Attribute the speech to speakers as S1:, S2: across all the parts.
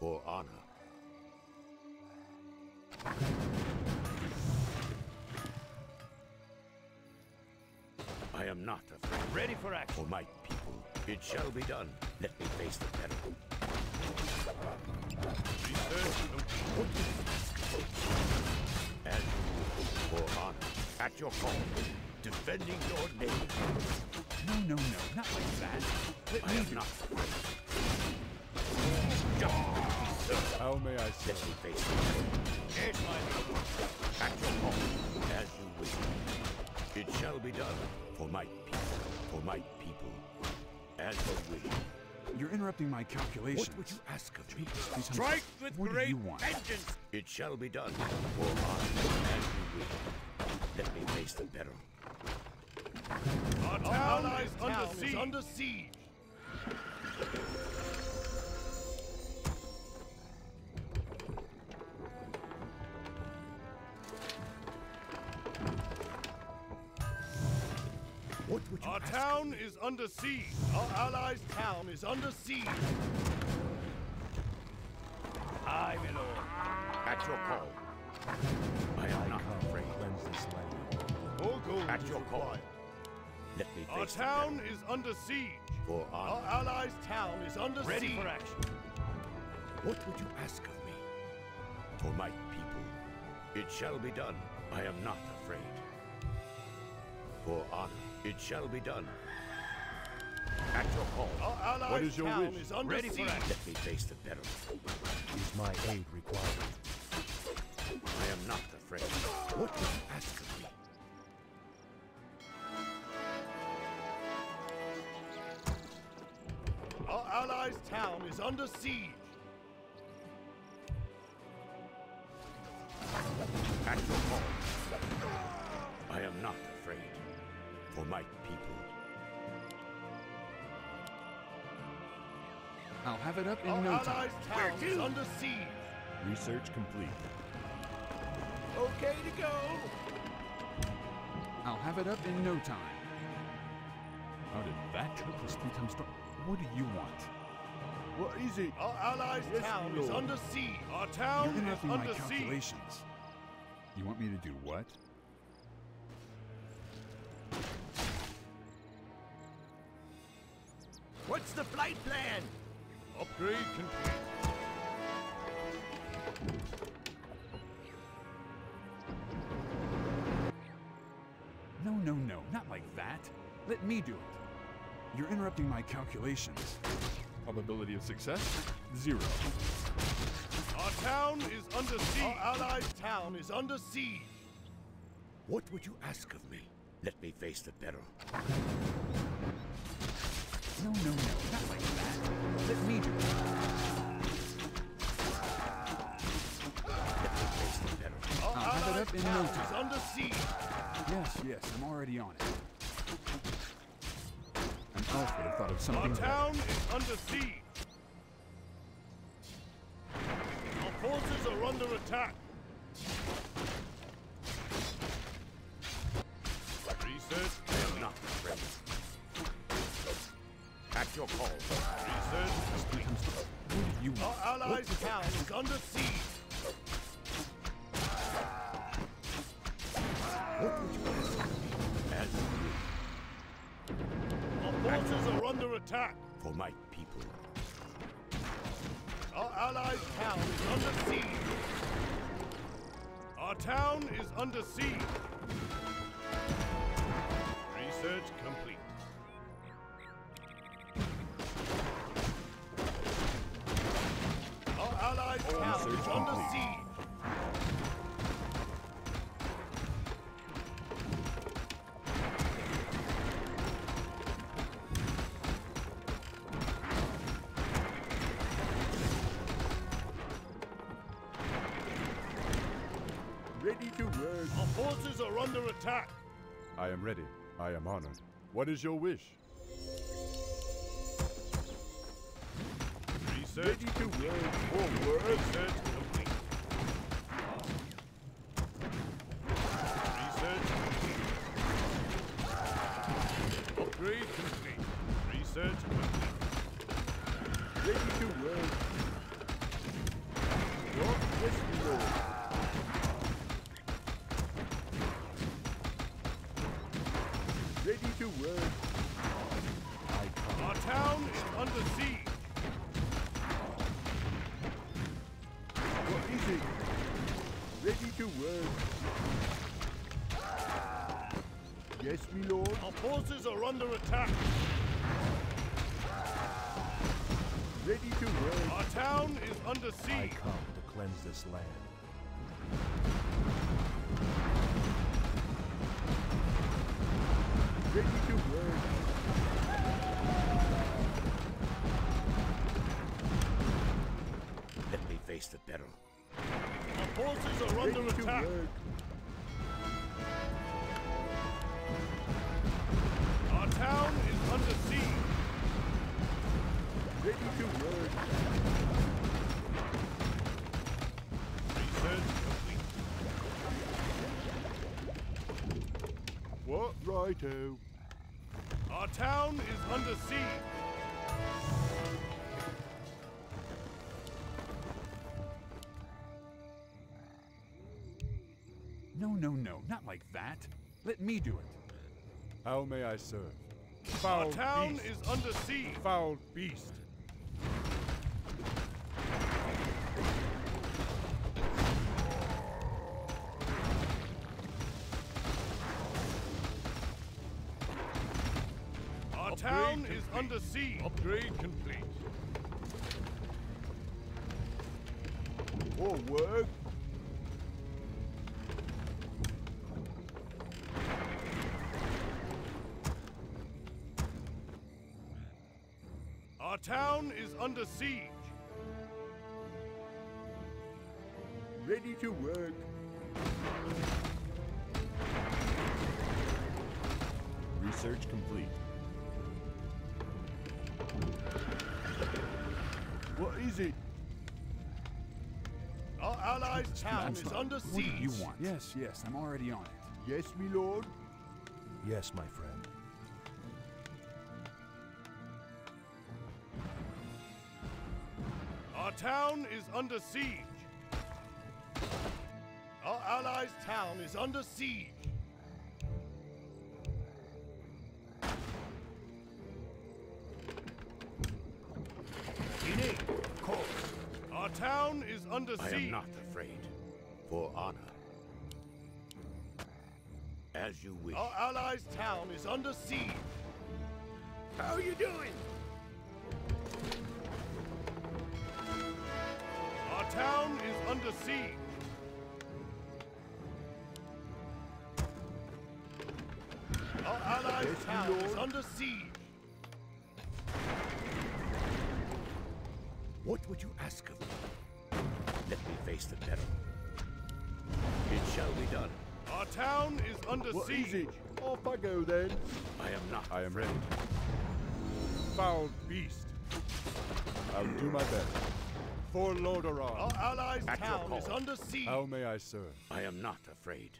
S1: For honor. I am not afraid.
S2: Ready for action.
S1: For my people, it shall be done. Let me face the peril. Wish, for honor, at your call, defending your name.
S3: No, no, no, not like that. Let
S1: I
S3: me
S1: am not afraid. Just
S4: How may I
S1: let
S4: serve?
S1: me face the peril.
S2: Yes, my lord.
S1: At your call, as you wish. It shall be done for my people, for my people, as you wish.
S3: You're interrupting my calculations.
S1: What would you ask of me?
S2: Strike with
S3: what
S2: great vengeance.
S1: It shall be done for honor, as you wish. Let me face the peril.
S2: Our town, is, under siege. under siege.
S1: What you
S2: Our
S1: ask
S2: town is under siege. Our allies' town is under siege. Aye, my lord.
S1: At your call. I am not afraid.
S4: Cleanse this land.
S2: All gold
S1: At your call.
S2: required.
S1: Let me
S2: Our town
S1: the
S2: is under siege.
S1: peril. For
S2: Our
S1: honor.
S2: allies' town is under
S5: Ready
S2: siege.
S5: for action.
S1: What would you ask of me? For my people, it shall be done. I am not afraid. For honor, it shall be done. At your call.
S2: Our allies'
S4: What is your
S2: town
S4: wish?
S2: is under
S5: Ready for
S2: siege.
S5: action.
S1: Let me face the peril.
S4: Is my aid required?
S1: I am not afraid. What would you ask of me?
S2: Our allies' town is under siege.
S1: For my people.
S3: I'll have it up in
S2: Our
S3: no
S2: allies'
S3: time.
S2: town is under siege.
S4: Research complete.
S2: Okay to go.
S3: I'll have it up in no time.
S4: How did that
S3: Triple three times star. What do you want?
S4: What is it?
S2: Our allies'
S4: Yes,
S2: town is
S4: Lord.
S2: under siege. Our town
S3: You're
S2: town is
S3: interrupting my
S2: under siege.
S3: calculations. You want me to do what?
S5: What's the flight plan?
S2: Upgrade complete.
S3: No, no, no, not like that. Let me do it. You're interrupting my calculations.
S4: Probability of success? Zero.
S2: Our town is under siege. Our allies' town is under siege.
S1: What would you ask of me? Let me face the peril.
S3: No, no, no, not like that. Let me do it.
S1: Let me face the peril.
S2: Our
S3: I'll have it up in no time.
S2: under siege.
S3: Yes, yes, I'm already on it. An elf would have thought of
S2: Our
S3: something better.
S2: town is under siege. Our forces are under attack. Research.
S1: Your call.
S2: Research.
S3: You?
S2: Our allies' town is under siege.
S1: What would you ask me?
S2: Our forces are under attack.
S1: For my people.
S2: Our allies' town is under siege. Our town is under siege. Research complete.
S4: Research
S2: under
S4: complete.
S2: siege.
S4: Ready to work.
S2: Our forces are under attack.
S4: I am ready. I am honored. What is your wish? Ready to roll forward.
S2: Research complete. Research complete. Upgrade complete. Research complete.
S4: Ready to roll. Rock rescue roll. Ready to roll. Our town
S2: is under siege.
S4: to work. Yes, my lord.
S2: Our forces are under attack.
S4: Ready to work.
S2: Our town is under siege.
S6: I come to cleanse this land.
S4: Ready to work.
S1: face the peril.
S2: Our forces are under attack. Our town is under siege.
S4: What?
S2: Our town is under siege.
S3: No, no, no, not like that. Let me do it.
S4: How may I serve?
S2: Our
S4: Foul
S2: town
S4: beast.
S2: is under siege.
S4: Foul beast.
S2: Our
S4: Upgrade
S2: town is under siege.
S4: Upgrade complete. More work.
S2: Town is under siege.
S4: Ready to work.
S6: Research complete.
S4: What is it?
S2: Our allies' town is
S3: sorry.
S2: under
S3: What do
S2: siege.
S3: you want? Yes, yes, I'm already on it.
S4: Yes, me lord.
S6: Yes, my friend.
S2: Our town is under siege. Our allies' town is under siege.
S1: Indeed, of course.
S2: Our town is under siege.
S1: I am not afraid. For honor. As you wish.
S2: Our allies' town is under siege.
S1: How are you doing?
S2: Town is under siege. Our allies'
S4: Yes, my
S2: town is under siege.
S1: What would you ask of me? Let me face the peril. It shall be done.
S2: Our town is under
S4: What
S2: siege.
S4: is it? Off I go then.
S1: I am not.
S4: I am ready. Foul beast. I'll do my best. For Lordaeron.
S2: Our allies'
S1: At your
S2: town is under siege.
S4: How may I serve?
S1: I am not afraid.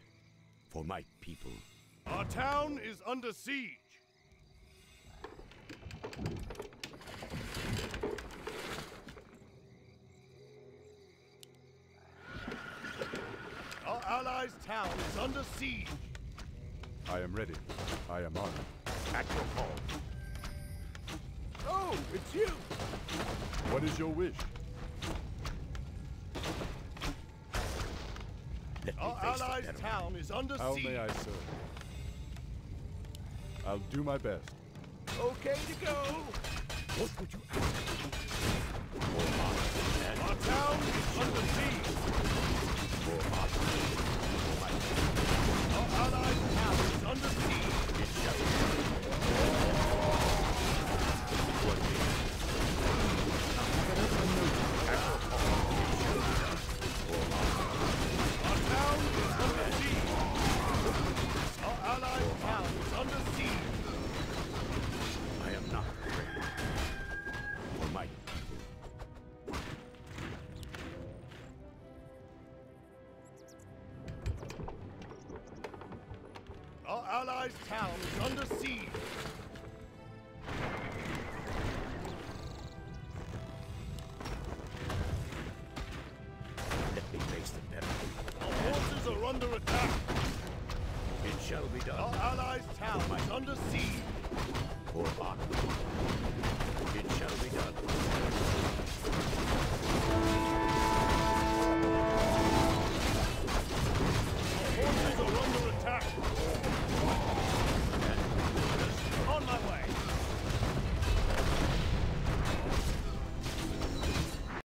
S1: For my people.
S2: Our town is under siege. Our allies' town is under siege.
S4: I am ready. I am honored.
S1: At your call.
S2: Oh, it's you.
S4: What is your wish?
S2: Our
S1: face
S2: allies'
S1: peril.
S2: town is under
S4: How
S2: siege.
S4: may I serve? I'll do my best.
S2: Okay to go.
S1: What would you ask of me? For honor. And
S2: Our town is under siege.
S1: for honor. For my people.
S2: Our allies' town is under siege. Our allies' town is under siege.